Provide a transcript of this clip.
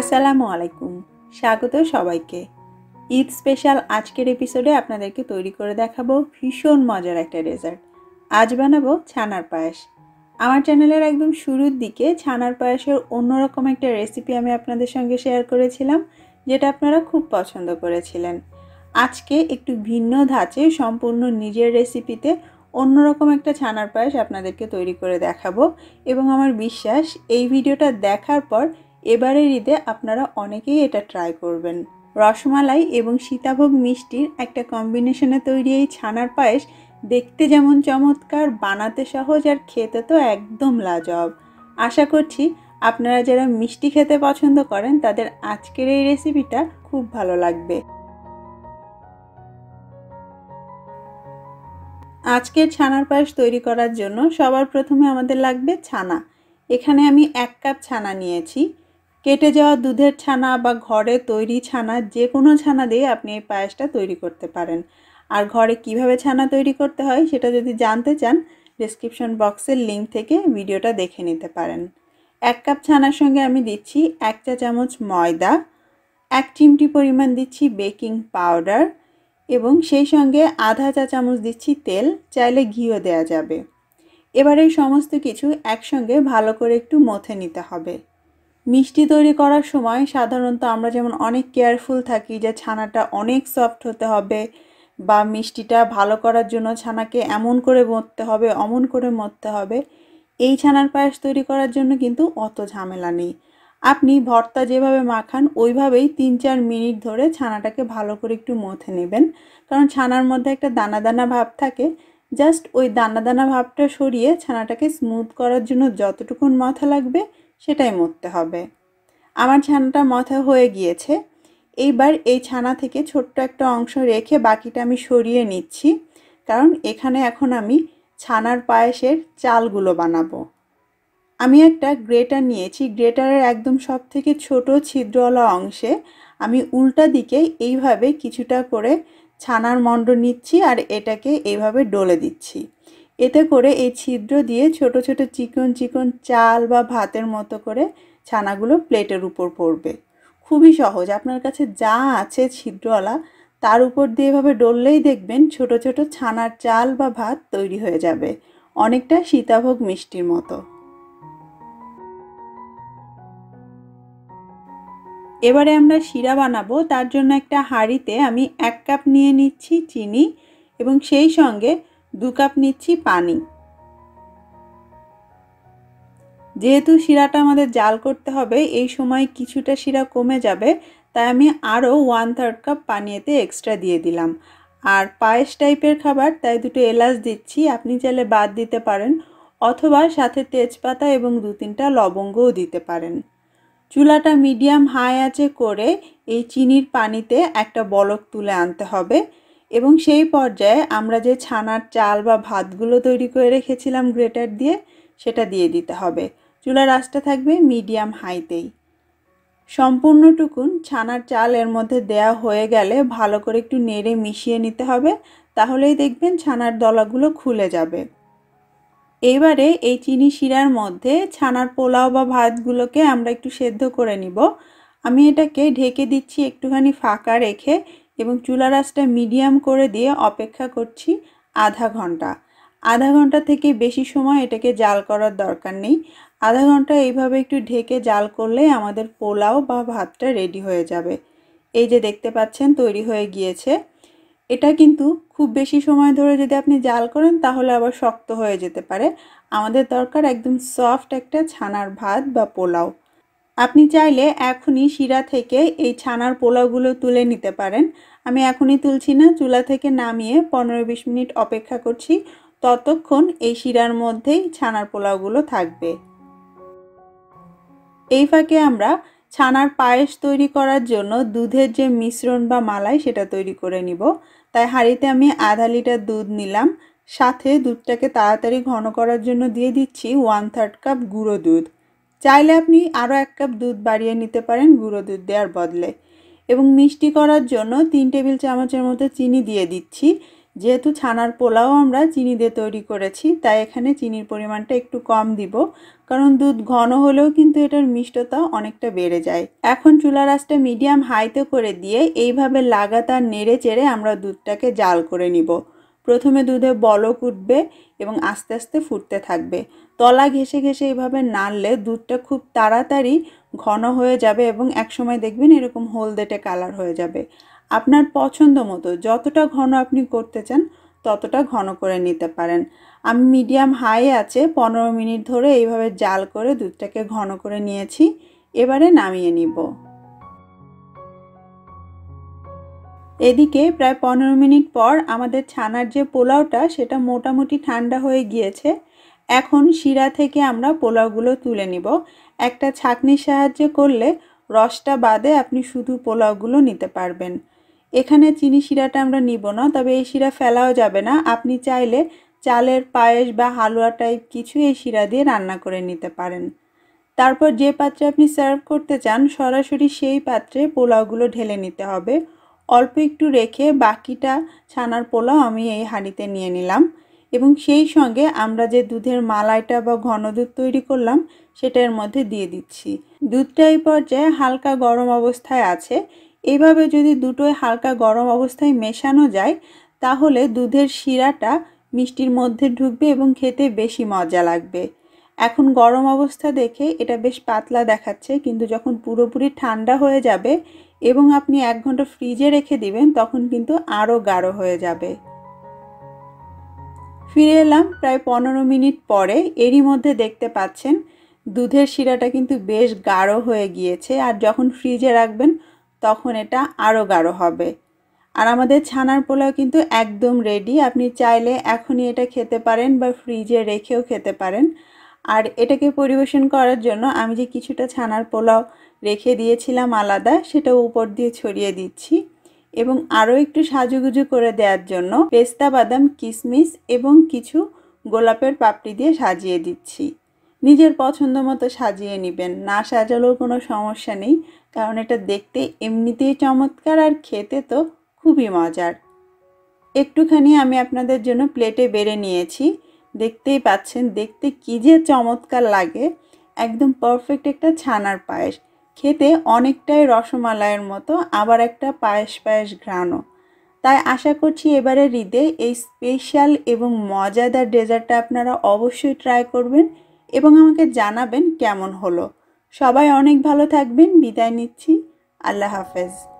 আসসালামু আলাইকুম। স্বাগত সবাইকে। ঈদ স্পেশাল আজকের এপিসোডে আপনাদেরকে তৈরি করে দেখাবো ভীষণ মজার একটা ডেজার্ট। আজ বানাবো ছানার পায়েস। আমার চ্যানেলের একদম শুরুর দিকে ছানার পায়েসের অন্যরকম একটা রেসিপি আমি আপনাদের সঙ্গে শেয়ার করেছিলাম, যেটা আপনারা খুব পছন্দ করেছিলেন। আজকে একটু ভিন্ন ধাঁচে সম্পূর্ণ নিজের রেসিপিতে অন্যরকম একটা ছানার পায়েস আপনাদেরকে তৈরি করে দেখাবো এবং আমার বিশ্বাস এই ভিডিওটা দেখার পর এবারের ঈদে আপনারা অনেকেই এটা ট্রাই করবেন। রসমালাই এবং সীতাভোগ মিষ্টির একটা কম্বিনেশনে তৈরি এই ছানার পায়েস দেখতে যেমন চমৎকার, বানাতে সহজ আর খেতে তো একদম লাজব। আশা করছি আপনারা যারা মিষ্টি খেতে পছন্দ করেন, তাদের আজকের এই রেসিপিটা খুব ভালো লাগবে। আজকের ছানার পায়েস তৈরি করার জন্য সবার প্রথমে আমাদের লাগবে ছানা। এখানে আমি এক কাপ ছানা নিয়েছি। কেটে যাওয়া দুধের ছানা বা ঘরে তৈরি ছানা, যে কোনো ছানা দিয়ে আপনি এই পায়েসটা তৈরি করতে পারেন। আর ঘরে কীভাবে ছানা তৈরি করতে হয় সেটা যদি জানতে চান ডিসক্রিপশন বক্সের লিঙ্ক থেকে ভিডিওটা দেখে নিতে পারেন। এক কাপ ছানার সঙ্গে আমি দিচ্ছি এক চা চামচ ময়দা, এক চিমটি পরিমাণ দিচ্ছি বেকিং পাউডার এবং সেই সঙ্গে আধা চা চামচ দিচ্ছি তেল, চাইলে ঘিও দেওয়া যাবে। এবার এই সমস্ত কিছু একসঙ্গে ভালো করে একটু মথে নিতে হবে। মিষ্টি তৈরি করার সময় সাধারণত আমরা যেমন অনেক কেয়ারফুল থাকি যে ছানাটা অনেক সফট হতে হবে বা মিষ্টিটা ভালো করার জন্য ছানাকে এমন করে মরতে হবে, অমন করে মরতে হবে। এই ছানার পায়েস তৈরি করার জন্য কিন্তু অত ঝামেলা নেই। আপনি ভর্তা যেভাবে মাখান, ওইভাবেই তিন চার মিনিট ধরে ছানাটাকে ভালো করে একটু মথে নেবেন। কারণ ছানার মধ্যে একটা দানা দানা ভাব থাকে, জাস্ট ওই দানা দানা ভাবটা সরিয়ে ছানাটাকে স্মুথ করার জন্য যতটুকুন মাথা লাগবে সেটাই মরতে হবে। আমার ছানাটা মাথা হয়ে গিয়েছে। এইবার এই ছানা থেকে ছোট্ট একটা অংশ রেখে বাকিটা আমি সরিয়ে নিচ্ছি। কারণ এখানে এখন আমি ছানার পায়েসের চালগুলো বানাবো। আমি একটা গ্রেটার নিয়েছি। গ্রেটারের একদম সব থেকে ছোটো ছিদ্রওয়ালা অংশে আমি উল্টা দিকে এইভাবে কিছুটা করে ছানার মণ্ড নিচ্ছি আর এটাকে এইভাবে ডলে দিচ্ছি। এতে করে এই ছিদ্র দিয়ে ছোট ছোট চিকন চিকন চাল বা ভাতের মতো করে ছানাগুলো প্লেটের উপর পড়বে। খুবই সহজ। আপনার কাছে যা আছে ছিদ্রওয়ালা, তার উপর দিয়ে এভাবে ডললেই দেখবেন ছোট ছোট ছানার চাল বা ভাত তৈরি হয়ে যাবে। অনেকটা সীতাভোগ মিষ্টির মতো। এবারে আমরা শিরা বানাবো। তার জন্য একটা হাঁড়িতে আমি এক কাপ নিয়ে নিচ্ছি চিনি এবং সেই সঙ্গে দু কাপ নিচ্ছি পানি। যেহেতু শিরাটা আমাদের জাল করতে হবে, এই সময় কিছুটা শিরা কমে যাবে, তাই আমি আরও ওয়ান থার্ড কাপ পানি এতে এক্সট্রা দিয়ে দিলাম। আর পায়েস টাইপের খাবার, তাই দুটো এলাচ দিচ্ছি, আপনি চাইলে বাদ দিতে পারেন, অথবা সাথে তেজপাতা এবং দু তিনটা লবঙ্গও দিতে পারেন। চুলাটা মিডিয়াম হাই আছে করে এই চিনির পানিতে একটা বলক তুলে আনতে হবে। এবং সেই পর্যায়ে আমরা যে ছানার চাল বা ভাতগুলো তৈরি করে রেখেছিলাম গ্রেটার দিয়ে, সেটা দিয়ে দিতে হবে। চুলার আঁচটা থাকবে মিডিয়াম হাইতেই। সম্পূর্ণটুকুন ছানার চাল এর মধ্যে দেয়া হয়ে গেলে ভালো করে একটু নেড়ে মিশিয়ে নিতে হবে, তাহলেই দেখবেন ছানার দলাগুলো খুলে যাবে। এইবারে এই চিনি শিরার মধ্যে ছানার পোলাও বা ভাতগুলোকে আমরা একটু সেদ্ধ করে নিব। আমি এটাকে ঢেকে দিচ্ছি একটুখানি ফাঁকা রেখে এবং চুলার আঁচটা মিডিয়াম করে দিয়ে অপেক্ষা করছি আধা ঘণ্টা। আধা ঘণ্টা থেকে বেশি সময় এটাকে জাল করার দরকার নেই। আধা ঘণ্টা এইভাবে একটু ঢেকে জাল করলেই আমাদের পোলাও বা ভাতটা রেডি হয়ে যাবে। এই যে দেখতে পাচ্ছেন, তৈরি হয়ে গিয়েছে। এটা কিন্তু খুব বেশি সময় ধরে যদি আপনি জাল করেন, তাহলে আবার শক্ত হয়ে যেতে পারে। আমাদের দরকার একদম সফট একটা ছানার ভাত বা পোলাও। আপনি চাইলে এখনই শিরা থেকে এই ছানার পোলাওগুলো তুলে নিতে পারেন। আমি এখনই তুলছি না, চুলা থেকে নামিয়ে পনেরো বিশ মিনিট অপেক্ষা করছি। ততক্ষণ এই শিরার মধ্যেই ছানার পোলাওগুলো থাকবে। এই ফাঁকে আমরা ছানার পায়েস তৈরি করার জন্য দুধের যে মিশ্রণ বা মালাই সেটা তৈরি করে নিব। তাই হাঁড়িতে আমি আধা লিটার দুধ নিলাম। সাথে দুধটাকে তাড়াতাড়ি ঘন করার জন্য দিয়ে দিচ্ছি ওয়ান থার্ড কাপ গুঁড়ো দুধ। চাইলে আপনি আরও এক কাপ দুধ বাড়িয়ে নিতে পারেন গুঁড়ো দুধ দেওয়ার বদলে। এবং মিষ্টি করার জন্য তিন টেবিল চামচের মতো চিনি দিয়ে দিচ্ছি। যেহেতু ছানার পোলাও আমরা চিনি দিয়ে তৈরি করেছি, তাই এখানে চিনির পরিমাণটা একটু কম দিব। কারণ দুধ ঘন হলেও কিন্তু এটার মিষ্টতা অনেকটা বেড়ে যায়। এখন চুলা রাসটা মিডিয়াম হাইতে করে দিয়ে এইভাবে লাগাতার নেড়ে চেড়ে আমরা দুধটাকে জাল করে নিব। প্রথমে দুধে বলক উঠবে এবং আস্তে আস্তে ফুটতে থাকবে। তলা ঘেসে ঘেসে এইভাবে নাড়লে দুধটা খুব তাড়াতাড়ি ঘন হয়ে যাবে এবং একসময় দেখবেন এরকম হলদেটে কালার হয়ে যাবে। আপনার পছন্দ মতো যতটা ঘন আপনি করতে চান ততটা ঘন করে নিতে পারেন। আমি মিডিয়াম হাই আছে, পনেরো মিনিট ধরে এইভাবে জাল করে দুধটাকে ঘন করে নিয়েছি। এবারে নামিয়ে নিব। এদিকে প্রায় পনেরো মিনিট পর আমাদের ছানার যে পোলাওটা সেটা মোটামুটি ঠান্ডা হয়ে গিয়েছে। এখন শিরা থেকে আমরা পোলাওগুলো তুলে নিব। একটা ছাকনির সাহায্যে করলে রসটা বাদে আপনি শুধু পোলাওগুলো নিতে পারবেন। এখানে চিনি শিরাটা আমরা নিব না, তবে এই শিরা ফেলাও যাবে না। আপনি চাইলে চালের পায়েস বা হালুয়া টাইপ কিছু এই শিরা দিয়ে রান্না করে নিতে পারেন। তারপর যে পাত্রে আপনি সার্ভ করতে চান, সরাসরি সেই পাত্রে পোলাওগুলো ঢেলে নিতে হবে। অল্প একটু রেখে বাকিটা ছানার পোলাও আমি এই হাঁড়িতে নিয়ে নিলাম। এবং সেই সঙ্গে আমরা যে দুধের মালাইটা বা ঘন দুধ তৈরি করলাম, সেটা এর মধ্যে দিয়ে দিচ্ছি। দুধটা এই পর্যায়ে হালকা গরম অবস্থায় আছে। এভাবে যদি দুটোই হালকা গরম অবস্থায় মেশানো যায়, তাহলে দুধের শিরাটা মিষ্টির মধ্যে ঢুকবে এবং খেতে বেশি মজা লাগবে। এখন গরম অবস্থা দেখে এটা বেশ পাতলা দেখাচ্ছে, কিন্তু যখন পুরোপুরি ঠান্ডা হয়ে যাবে এবং আপনি এক ঘণ্টা ফ্রিজে রেখে দিবেন, তখন কিন্তু আরও গাঢ় হয়ে যাবে। ফিরে এলাম প্রায় পনেরো মিনিট পরে। এরই মধ্যে দেখতে পাচ্ছেন, দুধের শিরাটা কিন্তু বেশ গাঢ় হয়ে গিয়েছে আর যখন ফ্রিজে রাখবেন তখন এটা আরও গাঢ় হবে। আর আমাদের ছানার পোলাও কিন্তু একদম রেডি আপনি চাইলে এখনই এটা খেতে পারেন বা ফ্রিজে রেখেও খেতে পারেন। আর এটাকে পরিবেশন করার জন্য আমি যে কিছুটা ছানার পোলাও রেখে দিয়েছিলাম আলাদা সেটা উপর দিয়ে ছড়িয়ে দিচ্ছি। এবং আরও একটু সাজুগুজু করে দেওয়ার জন্য পেস্তা বাদাম কিশমিশ এবং কিছু গোলাপের পাপড়ি দিয়ে সাজিয়ে দিচ্ছি। নিজের পছন্দ মতো সাজিয়ে নেবেন। না সাজালেও কোনো সমস্যা নেই, কারণ এটা দেখতে এমনিতেই চমৎকার আর খেতে তো খুবই মজার। একটুখানি আমি আপনাদের জন্য প্লেটে বেড়ে নিয়েছি। দেখতেই পাচ্ছেন, দেখতে কী যে চমৎকার লাগে। একদম পারফেক্ট একটা ছানার পায়েস। খেতে অনেকটাই রসমালাইয়ের মতো, আবার একটা পায়েস পায়েস ঘ্রাণও। তাই আশা করছি এবারে ঈদে এই স্পেশাল এবং মজাদার ডেজার্টটা আপনারা অবশ্যই ট্রাই করবেন এবং আমাকে জানাবেন কেমন হলো। সবাই অনেক ভালো থাকবেন, বিদায় নিচ্ছি। আল্লাহ হাফেজ।